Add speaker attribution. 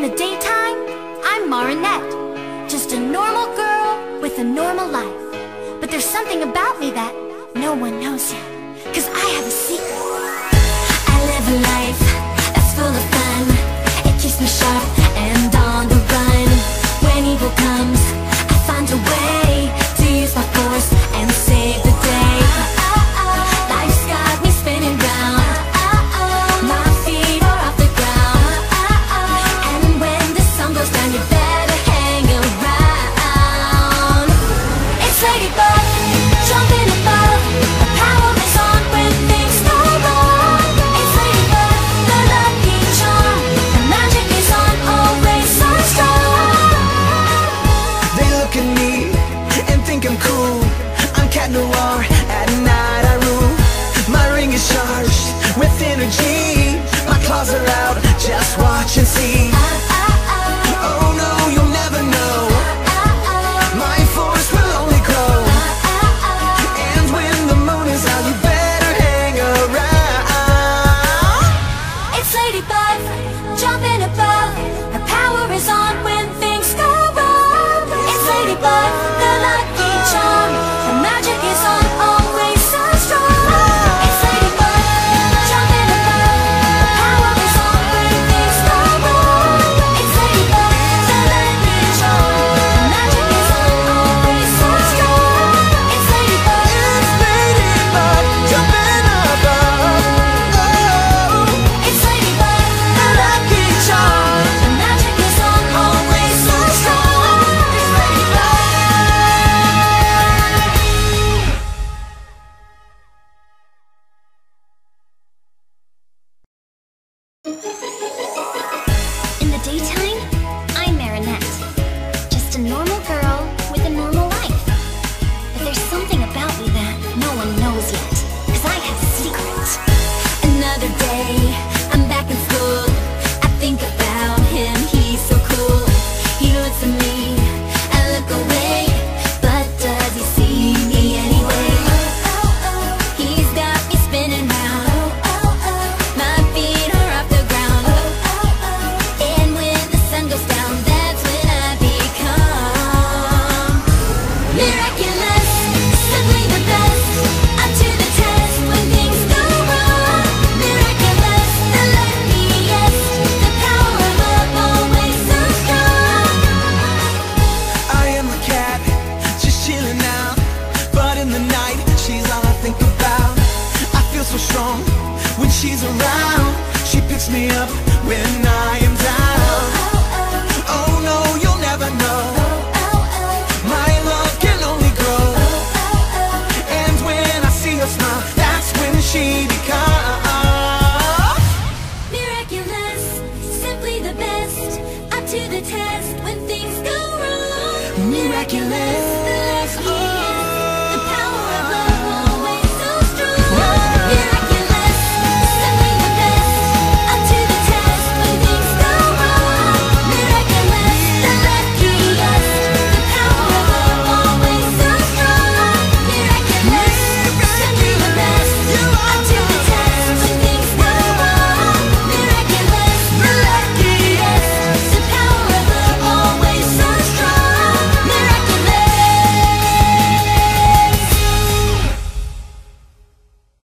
Speaker 1: In the daytime, I'm Marinette. Just a normal girl with a normal life. But there's something about me that no one knows yet. Cause I have a secret. I live a life.
Speaker 2: just watch and see. Oh no, you'll never know. My force will only grow. And when the moon is out, you better hang around.
Speaker 1: It's When she's around, she picks me up when
Speaker 2: I am down. Oh
Speaker 1: no, you'll never know. My love can only grow. And when I see her smile, that's when she becomes Miraculous, simply the best. Up to the test when things go wrong. Miraculous.